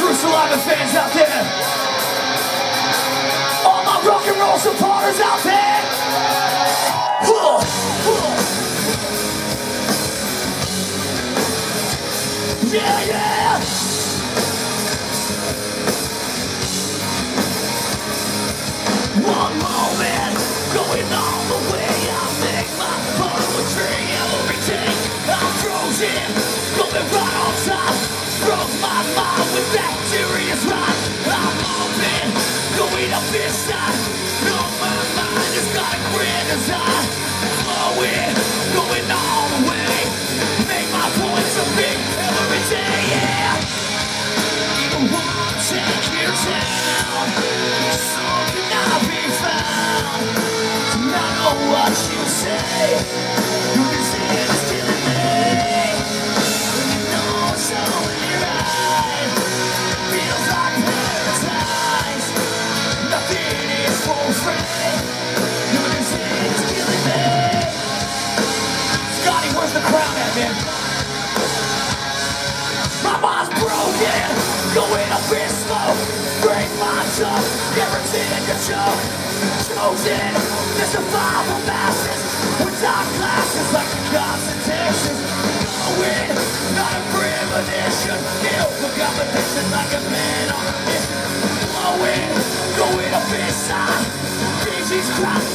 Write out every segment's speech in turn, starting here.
true saliva fans out there. All my rock and roll supporters out there. Whoa, whoa. Yeah, yeah. that serious mind I'm open, going up inside control, guaranteed control Chosen, there's survival powerful masses With dark glasses, like the constitutions Going, not a premonition. Ill for competition like a man on a mission. Blowing, going up inside Jesus Christ ah,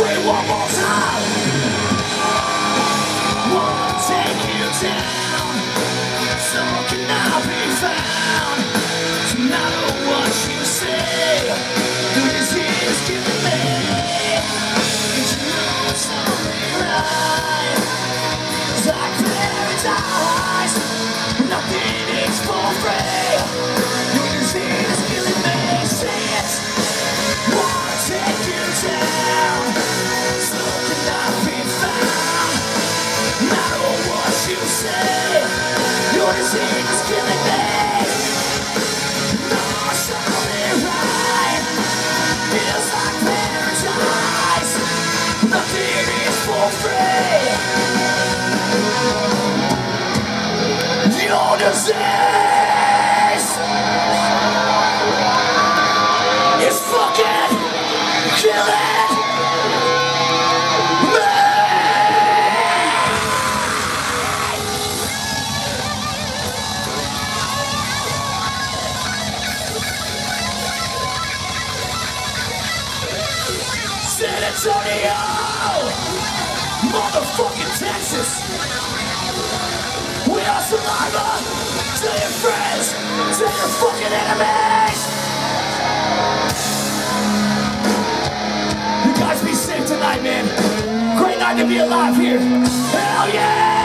为我鼓掌 It's fucking killing me. San Antonio, motherfucking Texas your survivor To your friends. To your fucking enemies. You guys be safe tonight, man. Great night to be alive here. Hell yeah.